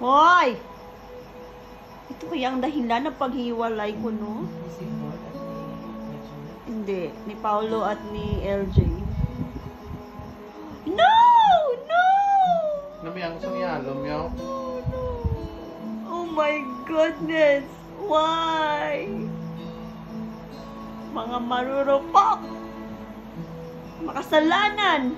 Hoy! Ito kaya ang dahilan ng paghiwalay ko, no? Si Paul at ni Hindi. Ni Paulo at ni LJ. No! No! Namiyang sa yalom yaw. No, no. Oh my goodness! Why? Mga marurupok! Makasalanan!